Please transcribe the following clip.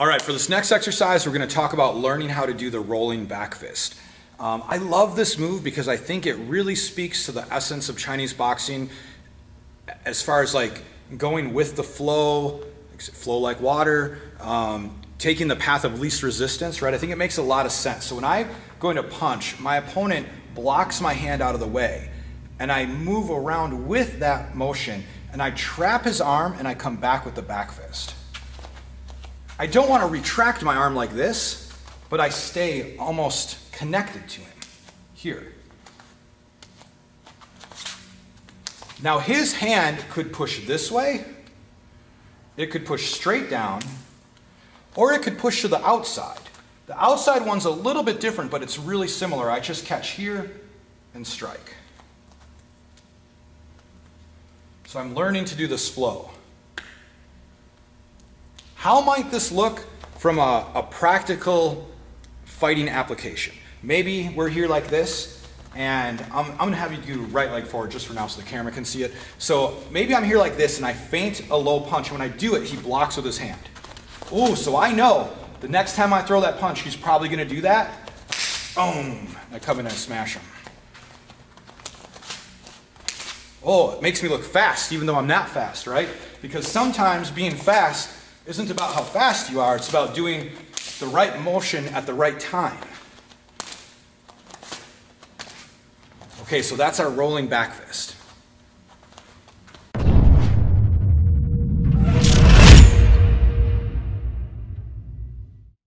All right, for this next exercise, we're going to talk about learning how to do the rolling back fist. Um, I love this move because I think it really speaks to the essence of Chinese boxing as far as like going with the flow, flow like water, um, taking the path of least resistance, right? I think it makes a lot of sense. So when I'm going to punch, my opponent blocks my hand out of the way, and I move around with that motion, and I trap his arm, and I come back with the back fist. I don't want to retract my arm like this, but I stay almost connected to him here. Now his hand could push this way, it could push straight down, or it could push to the outside. The outside one's a little bit different, but it's really similar. I just catch here and strike. So I'm learning to do this flow. How might this look from a, a practical fighting application? Maybe we're here like this, and I'm, I'm going to have you do right leg forward just for now so the camera can see it. So maybe I'm here like this, and I feint a low punch. When I do it, he blocks with his hand. Ooh, so I know the next time I throw that punch, he's probably going to do that. Boom! I come in and smash him. Oh, it makes me look fast, even though I'm not fast, right? Because sometimes being fast isn't about how fast you are, it's about doing the right motion at the right time. Okay, so that's our rolling back fist.